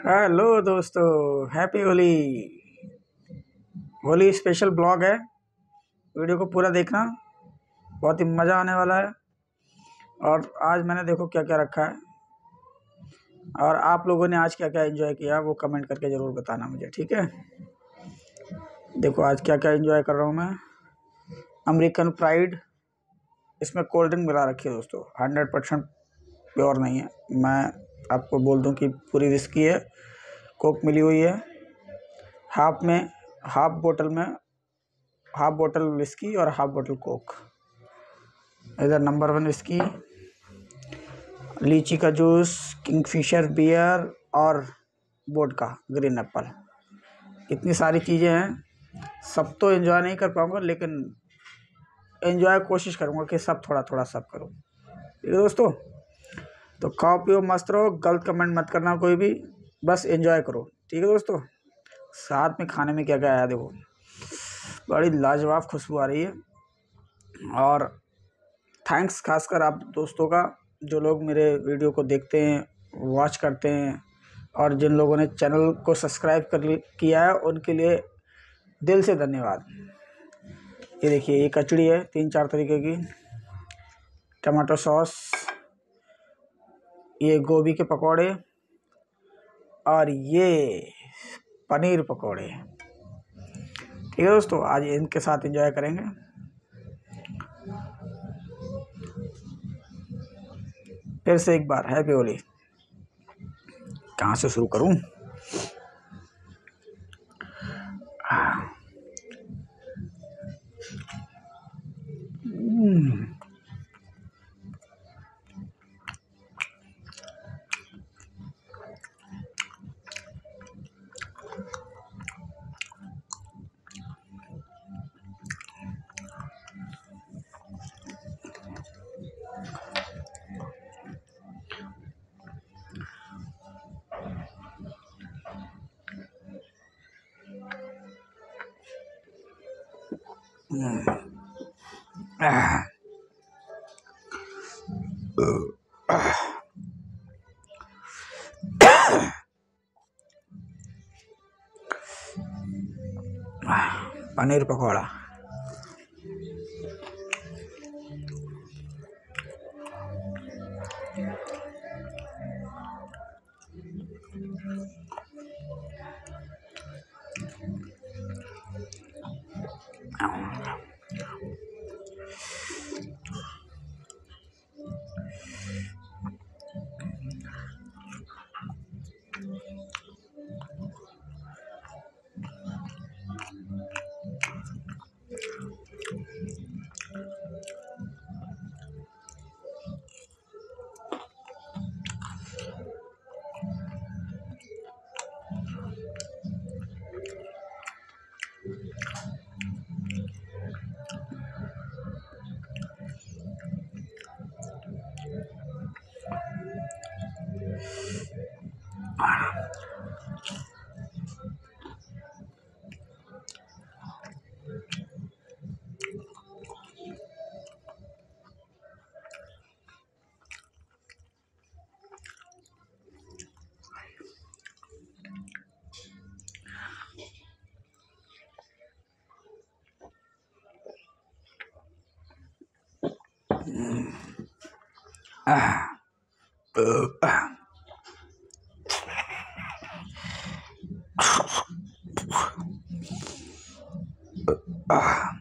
Hello दोस्तों. Happy Holi Holi special blog है. Video को पूरा देखना. बहुत ही मज़ा आने वाला है. और आज मैंने देखो क्या क्या रखा है. और आप लोगों ने आज क्या क्या एंजॉय किया वो कमेंट करके ज़रूर बताना मुझे, ठीक है? देखो, आज क्या क्या एंजॉय कर रहा हूँ मैं. अमेरिकन प्राइड इसमें कोल्ड ड्रिंक मिला रखी है दोस्तों. हंड्रेड परसेंट प्योर नहीं है. मैं आपको बोल दूँ कि पूरी विस्की है कोक मिली हुई है। हाफ़ में हाफ़ बोतल में हाफ़ बोतल विस्की और हाफ़ बोतल कोक इधर नंबर वन विस्की लीची का जूस किंगफिशर बियर और बोट का ग्रीन एप्पल इतनी सारी चीज़ें हैं। सब तो एंजॉय नहीं कर पाऊँगा, लेकिन एंजॉय कोशिश करूँगा कि सब थोड़ा थोड़ा सब करूँ। ठीक है दोस्तों तो खाओ पियो मस्त रहो गलत कमेंट मत करना कोई भी, बस एंजॉय करो। ठीक है दोस्तों? साथ में खाने में क्या क्या आया देखो। बड़ी लाजवाब खुशबू आ रही है। और थैंक्स खासकर आप दोस्तों का, जो लोग मेरे वीडियो को देखते हैं वॉच करते हैं, और जिन लोगों ने चैनल को सब्सक्राइब कर किया है, उनके लिए दिल से धन्यवाद। ये देखिए, ये कचड़ी है तीन चार तरीके की। टमाटो सॉस ये गोभी के पकौड़े और ये पनीर पकौड़े। ठीक है दोस्तों, आज इनके साथ एंजॉय करेंगे। फिर से एक बार हैप्पी होली। कहाँ से शुरू करूँ? Paneer pakora Ah. Uh, ah. ah.